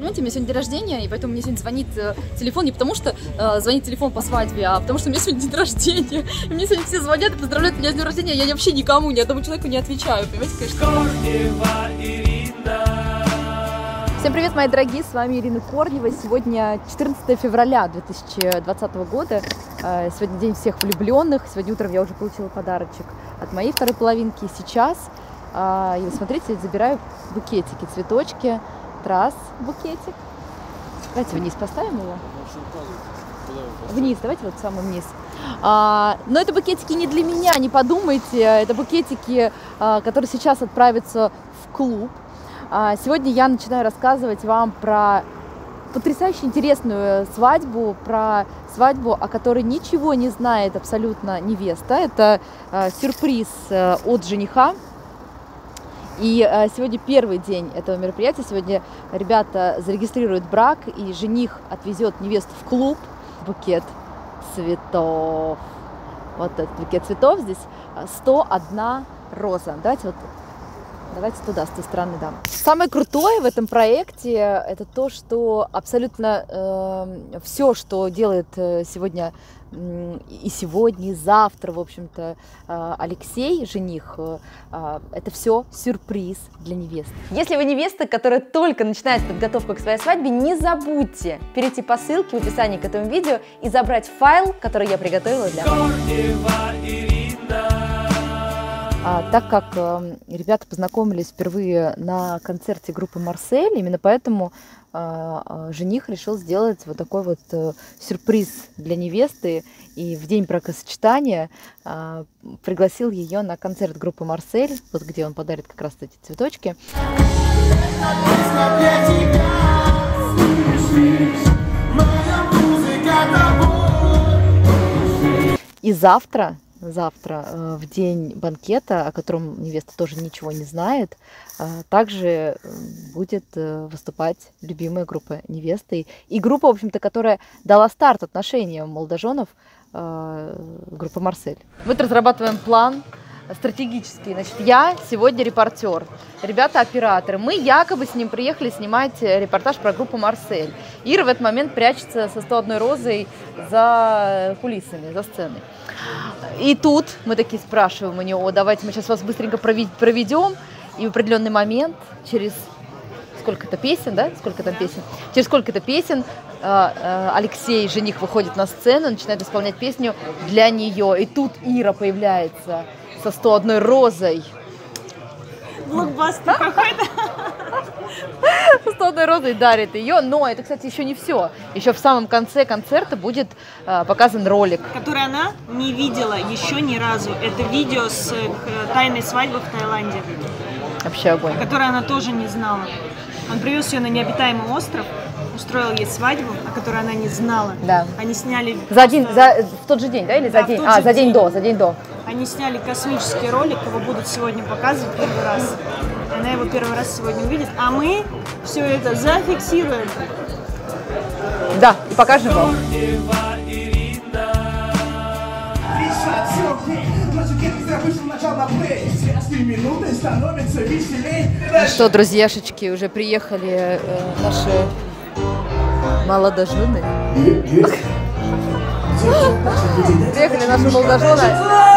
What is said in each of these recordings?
Понимаете, у меня сегодня день рождения, и поэтому мне сегодня звонит э, телефон не потому, что э, звонит телефон по свадьбе, а потому что у меня сегодня день рождения. И мне сегодня все звонят и поздравляют меня с днем рождения, а я вообще никому, ни одному человеку не отвечаю. Понимаете, конечно. Всем привет, мои дорогие, с вами Ирина Корнева. Сегодня 14 февраля 2020 года. Э, сегодня день всех влюбленных. Сегодня утром я уже получила подарочек от моей второй половинки. Сейчас, э, и смотрите, забираю букетики, цветочки Трас, букетик. Давайте вниз поставим его. Вниз, давайте вот самый вниз. А, но это букетики не для меня, не подумайте. Это букетики, а, которые сейчас отправятся в клуб. А, сегодня я начинаю рассказывать вам про потрясающе интересную свадьбу, про свадьбу, о которой ничего не знает абсолютно невеста. Это а, сюрприз а, от жениха. И э, сегодня первый день этого мероприятия. Сегодня ребята зарегистрируют брак, и жених отвезет невесту в клуб. Букет цветов. Вот этот букет цветов здесь 101 роза. Давайте вот Давайте туда, с той стороны, да. Самое крутое в этом проекте это то, что абсолютно э, все, что делает э, сегодня и сегодня, и завтра, в общем-то, э, Алексей, жених, э, это все сюрприз для невесты. Если вы невеста, которая только начинает подготовку к своей свадьбе, не забудьте перейти по ссылке в описании к этому видео и забрать файл, который я приготовила для вас. А, так как э, ребята познакомились впервые на концерте группы Марсель, именно поэтому э, жених решил сделать вот такой вот э, сюрприз для невесты и в день бракосочетания э, пригласил ее на концерт группы Марсель, вот где он подарит как раз эти цветочки. И завтра завтра, э, в день банкета, о котором невеста тоже ничего не знает, э, также э, будет выступать любимая группа невесты. И группа, в общем-то, которая дала старт отношениям молодоженов, группа «Марсель». Мы разрабатываем план стратегический. Значит, я сегодня репортер, ребята операторы. Мы якобы с ним приехали снимать репортаж про группу «Марсель». Ира в этот момент прячется со 101 розой за кулисами, за сценой. И тут мы такие спрашиваем у него, давайте мы сейчас вас быстренько проведем, и в определенный момент, через сколько-то песен, да, сколько там песен, через сколько-то песен э, э, Алексей, жених, выходит на сцену, начинает исполнять песню для нее, и тут Ира появляется со 101 розой. Блокбастер какой-то. 101 розой дарит ее, но это, кстати, еще не все. Еще в самом конце концерта будет э, показан ролик. Который она не видела еще ни разу. Это видео с э, тайной свадьбы в Таиланде. Вообще огонь. Которое она тоже не знала. Он привез ее на необитаемый остров, устроил ей свадьбу, о которой она не знала. Да. Они сняли... За один, за, в тот же день, да, или да, за день? А, за день, день до, за день до. Они сняли космический ролик, его будут сегодня показывать первый раз. Она его первый раз сегодня увидит, а мы все это зафиксируем. Да, и покажем вам. Ну что, друзьяшечки, уже приехали э, наши молодожены. Приехали наши молодожены.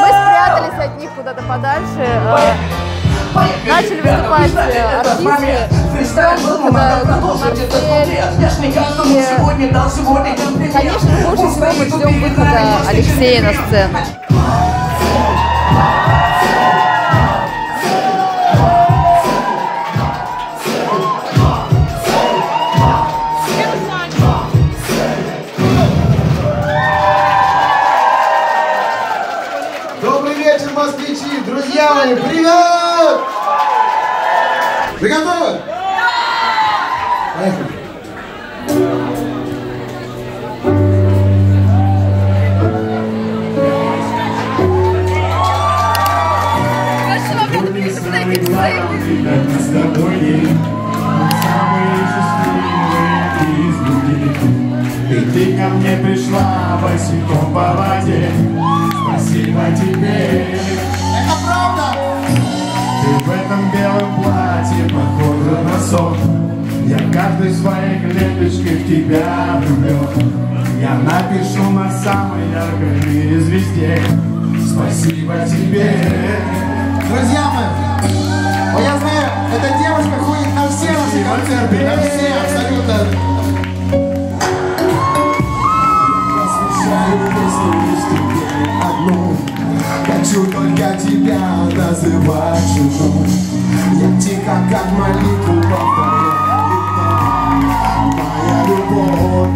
Мы спрятались от них куда-то подальше. Начали выступать э, артисты, конечно, больше всего мы ждем выхода Алексея на сцену. мои, привет! Вы готовы? Поехали. И ты ко мне пришла босиком по воде. Спасибо тебе этом белом платье похожа на сон Я каждой своей клеточкой в тебя влюблен Я напишу на самой яркой в мире звезде. Спасибо тебе. Друзья мои, ну я знаю, эта девушка ходит на все наши концерты, на все абсолютно. Посвящаю песню лишь тихо, как молитву повторяю Моя любовь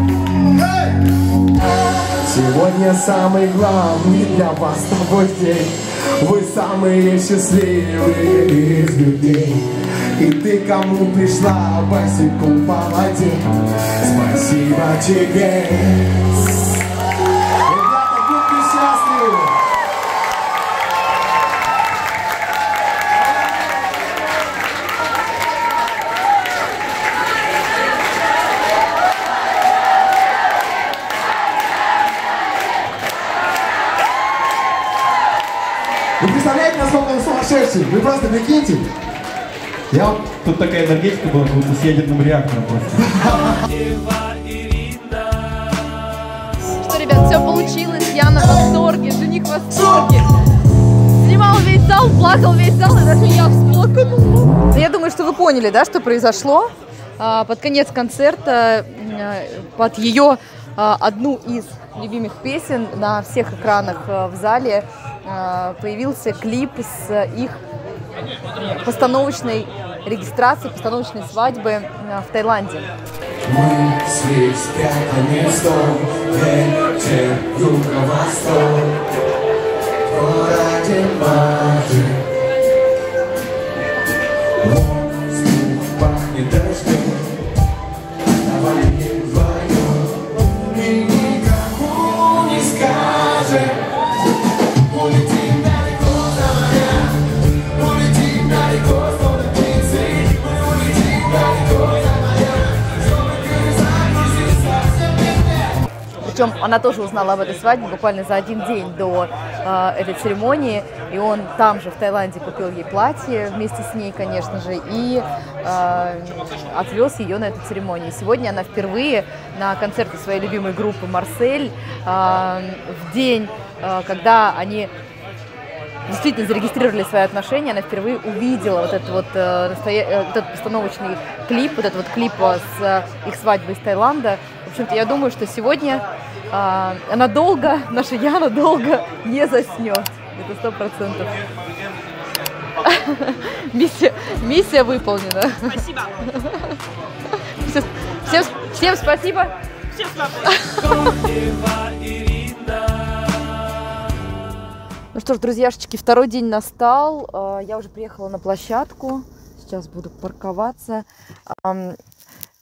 Сегодня самый главный для вас тобой день. Вы самые счастливые из людей. И ты кому пришла босиком по воде Спасибо тебе Вы представляете, насколько он сумасшедший? Вы просто прикиньте. Я Тут такая энергетика была, как будто с ядерным реактором просто. Что, ребят, все получилось, Яна в восторге, жених в восторге. Снимал весь зал, плакал весь зал, и даже я всплакнула. Я думаю, что вы поняли, да, что произошло. А, Под конец концерта, э, под ее а, одну из любимых песен на всех экранах в зале появился клип с их постановочной регистрации, постановочной свадьбы э, в Таиланде. Мы слились спрятанные в Ветер юго-восток. В городе Бажи Причем она тоже узнала об этой свадьбе буквально за один день до э, этой церемонии. И он там же, в Таиланде, купил ей платье вместе с ней, конечно же, и э, отвез ее на эту церемонию. Сегодня она впервые на концерте своей любимой группы «Марсель» э, в день, э, когда они действительно зарегистрировали свои отношения, она впервые увидела вот этот вот, э, э, вот этот постановочный клип, вот этот вот клип э, с их свадьбы из Таиланда. Общем-то, я думаю, что сегодня э, она долго, наша Яна долго не заснет. Это сто процентов. Миссия, миссия выполнена. Спасибо. Всем, всем, всем спасибо. Всем спасибо. Ну что ж, друзьяшечки, второй день настал. Э, Я уже приехала на площадку. Сейчас буду парковаться.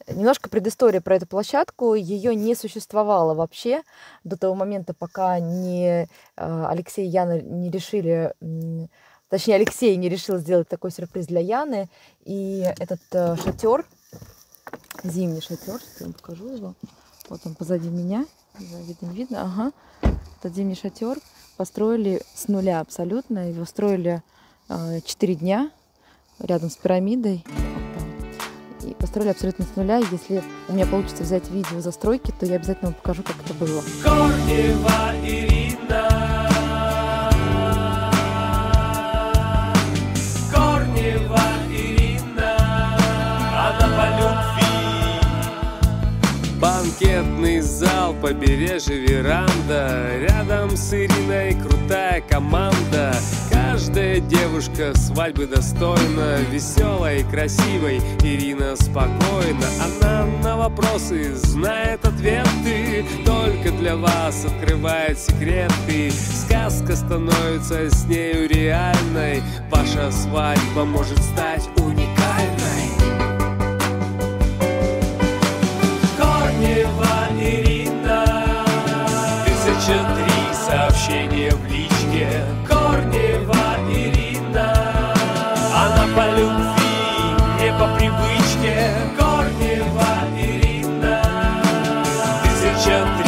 Немножко предыстория про эту площадку. Ее не существовало вообще до того момента, пока не э, Алексей и Яна не решили, точнее Алексей не решил сделать такой сюрприз для Яны. И этот э, шатер, зимний шатер, я вам покажу его. Вот он позади меня. Не знаю, видно, не видно. Ага. Этот зимний шатер построили с нуля абсолютно. Его строили э, 4 дня рядом с пирамидой. Построили абсолютно с нуля. Если у меня получится взять видео застройки, то я обязательно вам покажу, как это было. Корнева Ирина. Корнева Ирина. Она по любви. Банкетный зал, побережье, веранда Рядом с Ириной крутая команда Каждая девушка свадьбы достойна Веселой, красивой, Ирина спокойна Она на вопросы знает ответы. Только для вас открывает секреты. Сказка становится с нею реальной. Ваша свадьба может стать уникальной gently.